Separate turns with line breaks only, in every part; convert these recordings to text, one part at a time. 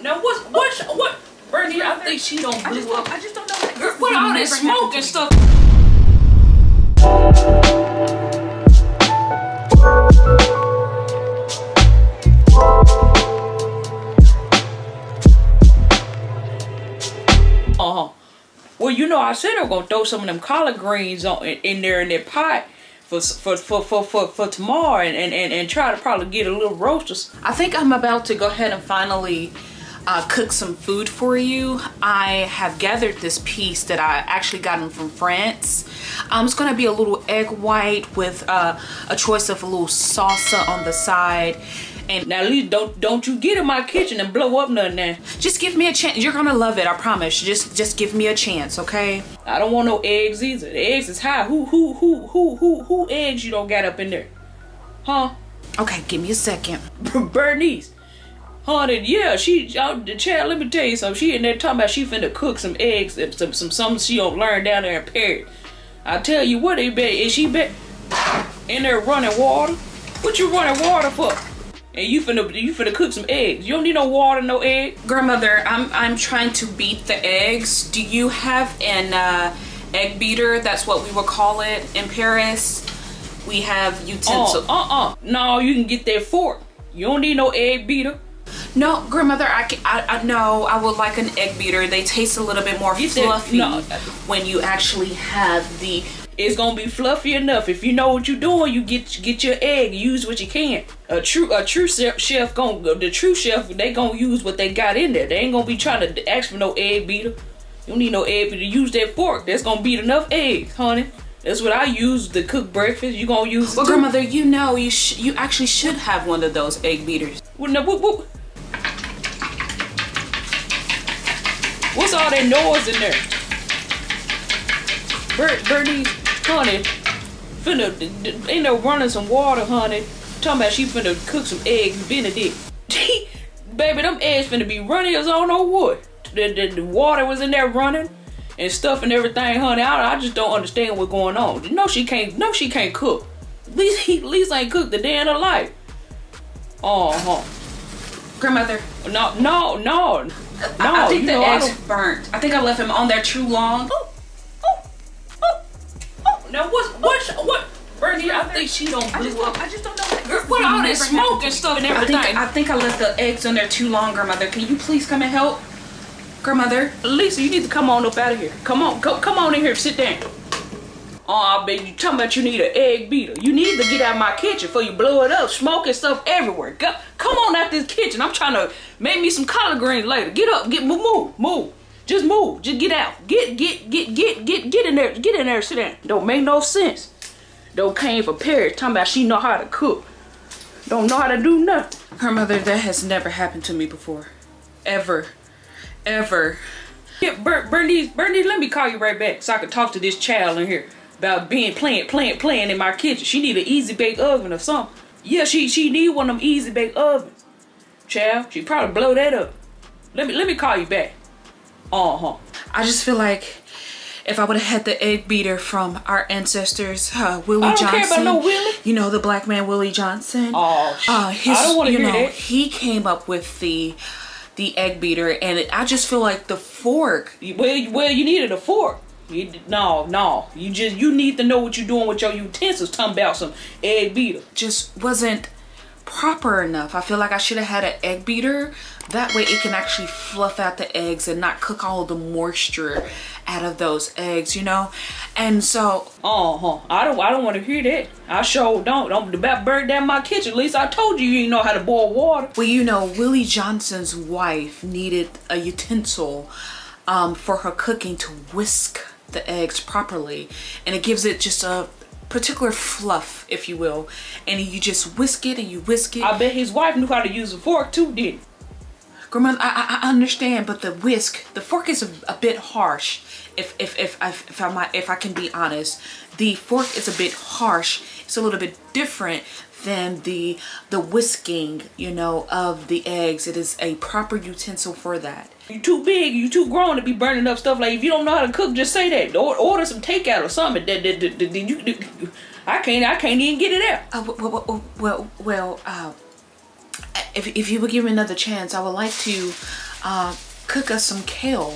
Now what's what what Bernie? I think she don't
I just,
up.
don't, I just don't know. That
Girl, What all
this
smoke and stuff? Uh huh. Well, you know, I said I'm gonna throw some of them collard greens on in, in there in that pot for for for for for, for tomorrow, and, and and and try to probably get a little roasters.
I think I'm about to go ahead and finally uh, cook some food for you. I have gathered this piece that I actually gotten from France. Um, it's gonna be a little egg white with uh, a choice of a little salsa on the side. And
Now, Lisa don't don't you get in my kitchen and blow up nothing. Now.
just give me a chance. You're gonna love it, I promise. Just just give me a chance, okay?
I don't want no eggs either. The eggs is high. Who who who who who who eggs you don't got up in there? Huh?
Okay, give me a second.
Bernice. Honey, yeah, she, uh, the child, let me tell you something. She in there talking about she finna cook some eggs, and some, some, something she don't learn down there in Paris. I tell you what, they bet, is she bet in there running water? What you running water for? And you finna, you finna cook some eggs. You don't need no water, no egg.
Grandmother, I'm I'm trying to beat the eggs. Do you have an uh, egg beater? That's what we would call it in Paris. We have utensil.
Oh, uh-uh. No, you can get that fork. You don't need no egg beater.
No, grandmother, I, can, I I no, I would like an egg beater. They taste a little bit more
that-
fluffy
no.
when you actually have the.
It's gonna be fluffy enough. If you know what you're doing, you get get your egg. Use what you can. A true a true chef, gonna the true chef they gonna use what they got in there. They ain't gonna be trying to ask for no egg beater. You don't need no egg beater. Use that fork. That's gonna beat enough eggs, honey. That's what I use to cook breakfast. You gonna use
Well, grandmother, you know you sh- you actually should have one of those egg beaters.
Well, now, what, what, what's all that noise in there? Bert, honey, finna, ain't no running some water, honey. Talking about she finna cook some eggs, Benedict. Baby, them eggs finna be running as don't know what. The, the, the water was in there running and stuff and everything, honey. I, I just don't understand what's going on. No, she can't. No, she can't cook. Lisa, Lisa ain't cooked the day in her life. Uh huh.
Grandmother,
No, no, no, no.
I, I think the
know, I
eggs
don't-
burnt. I think I left them on there too long.
Oh, oh, oh, oh. Now what's what? What? Bernie, I think she don't
I just,
blew up.
I just don't know. That
Girl, what all
never
smoke and stuff and
I think? I think I left the eggs on there too long, grandmother. Can you please come and help, grandmother?
Lisa, you need to come on up out of here. Come on, co- come on in here, sit down. Oh, baby, you talking about you need an egg beater. You need to get out my kitchen before you blow it up. Smoke and stuff everywhere. Go, come on out this kitchen. I'm trying to make me some collard greens later. Get up, get move, move, move. Just move. Just get out. Get, get, get, get, get, get in there. Get in there. Sit down. Don't make no sense. Don't came for Paris talking about she know how to cook. Don't know how to do nothing.
Her mother, that has never happened to me before, ever, ever.
Yeah, Ber- Bernice, Bernice, let me call you right back so I can talk to this child in here about being playing, playing, playing in my kitchen. She need an easy bake oven or something. Yeah, she she need one of them easy bake ovens. Child, she probably blow that up. Let me let me call you back. Uh huh.
I just feel like if I would have had the egg beater from our ancestors, uh, Willie
I don't
Johnson.
care about no Willie.
You know the black man Willie Johnson.
Oh,
uh, his,
I don't want to
you
hear
know,
that.
He came up with the the egg beater, and it, I just feel like the fork
Well, well, you needed a fork. You, no, no. You just you need to know what you're doing with your utensils. Talking about some egg beater.
just wasn't proper enough. I feel like I should have had an egg beater. That way it can actually fluff out the eggs and not cook all the moisture out of those eggs, you know? And so
Uh huh. I don't. I don't want to hear that. I sure don't. I'm about burn down my kitchen. Lisa I told you you didn't know how to boil water.
Well, you know, Willie Johnson's wife needed a utensil um, for her cooking to whisk the eggs properly, and it gives it just a particular fluff, if you will. And you just whisk it and you whisk it.
I bet his wife knew how to use a fork too, didn't?
Grandma, I, I I understand, but the whisk, the fork is a, a bit harsh. If if if I if I might if I can be honest, the fork is a bit harsh. It's a little bit different than the the whisking, you know, of the eggs. It is a proper utensil for that.
You too big, you too grown to be burning up stuff. Like if you don't know how to cook, just say that. Or, order some takeout or something. That, that, that, that- you, that- I can't. I can't even get it out.
Uh, well, well, well, well, well uh, if, if you would give me another chance, I would like to uh, cook us some kale.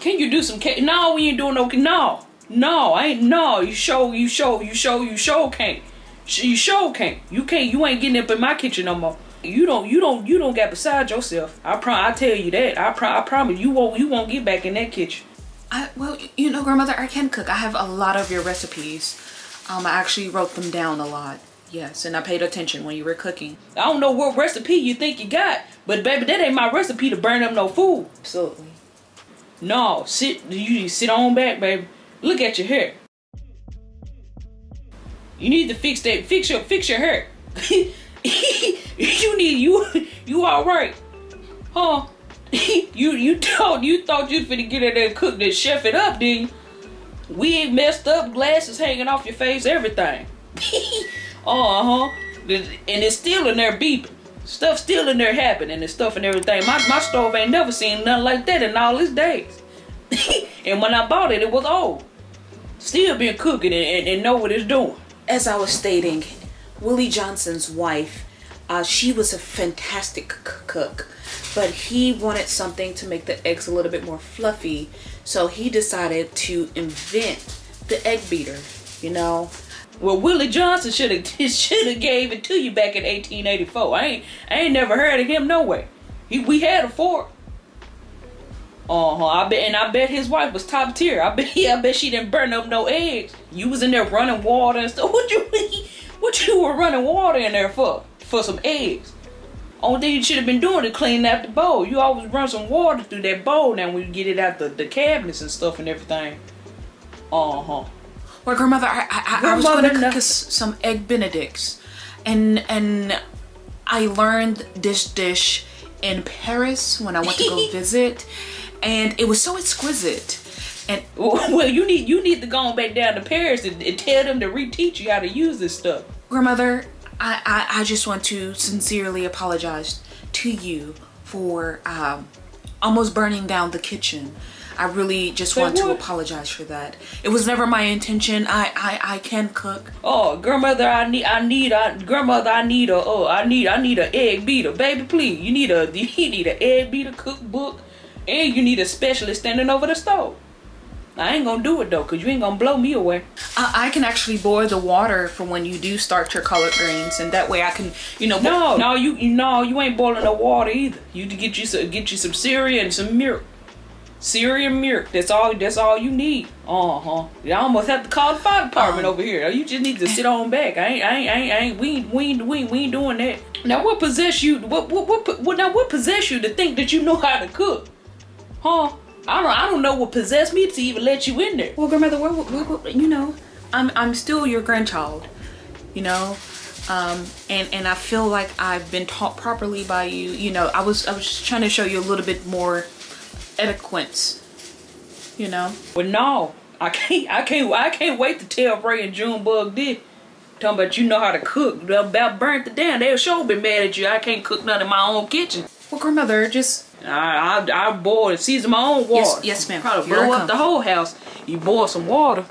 Can you do some kale? No, we ain't doing no. No, no, I ain't. No, you show, you show, you show, you show can't. You show can't. You can't. You ain't getting up in my kitchen no more. You don't. You don't. You don't get beside yourself. I pro. I tell you that. I pro. I promise you won't. You won't get back in that kitchen.
I well, you know, grandmother, I can cook. I have a lot of your recipes. Um, I actually wrote them down a lot. Yes, and I paid attention when you were cooking.
I don't know what recipe you think you got, but baby, that ain't my recipe to burn up no food.
Absolutely.
No, sit. You sit on back, baby. Look at your hair. You need to fix that. Fix your fix your hair. you need you you all right, huh? you you thought you thought you finna get in there and cook this chef it up, didn't you? We messed up, glasses hanging off your face, everything. uh huh. And it's still in there beeping. Stuff still in there happening and stuff and everything. My my stove ain't never seen nothing like that in all its days. and when I bought it, it was old. Still been cooking and, and, and know what it's doing.
As I was stating, Willie Johnson's wife, uh, she was a fantastic cook, but he wanted something to make the eggs a little bit more fluffy, so he decided to invent the egg beater. You know,
well, Willie Johnson should have should have gave it to you back in 1884. I ain't I ain't never heard of him no way. He, we had a fork. Uh huh. I bet, and I bet his wife was top tier. I bet, yeah, I bet she didn't burn up no eggs. You was in there running water and stuff. What you, what you were running water in there for? For some eggs. Only thing you should have been doing is cleaning out the bowl. You always run some water through that bowl now when you get it out the, the cabinets and stuff and everything. Uh huh.
Well, grandmother, I, I, I was going to cook us some egg benedicts, and and I learned this dish in Paris when I went to go visit, and it was so exquisite. And
well, you need you need to go back down to Paris and, and tell them to reteach you how to use this stuff.
Grandmother, I, I, I just want to sincerely apologize to you for um, almost burning down the kitchen. I really just Say want what? to apologize for that. It was never my intention. I, I, I can cook.
Oh, grandmother, I need, I need, I, grandmother, I need a, oh, I need, I need an egg beater, baby, please. You need a, you need an egg beater cookbook, and you need a specialist standing over the stove. I ain't gonna do it though, cause you ain't gonna blow me away.
I, I, can actually boil the water for when you do start your collard greens, and that way I can, you know.
No, no, you, no, you ain't boiling no water either. You to get you some, get you some cereal and some milk. Cereal milk. That's all. That's all you need. Uh huh. I almost have to call the fire department um, over here. You just need to sit on back. I ain't. I ain't. I ain't. I ain't we ain't. We ain't. We ain't, we ain't doing that. Now what possess you? What, what? What? What? Now what possess you to think that you know how to cook? Huh? I don't. I don't know what possessed me to even let you in there.
Well, grandmother, what, what, what, you know, I'm. I'm still your grandchild. You know. Um, and and I feel like I've been taught properly by you. You know, I was I was just trying to show you a little bit more eloquence. You know.
Well, no, I can't. I can't. I can't wait to tell Ray and Junebug did. Talking about you know how to cook. About burnt it down. They'll sure be mad at you. I can't cook none in my own kitchen.
Well, grandmother, just
I I, I boil and season my own water.
Yes, yes ma'am.
Probably blow up the whole house. You boil some water.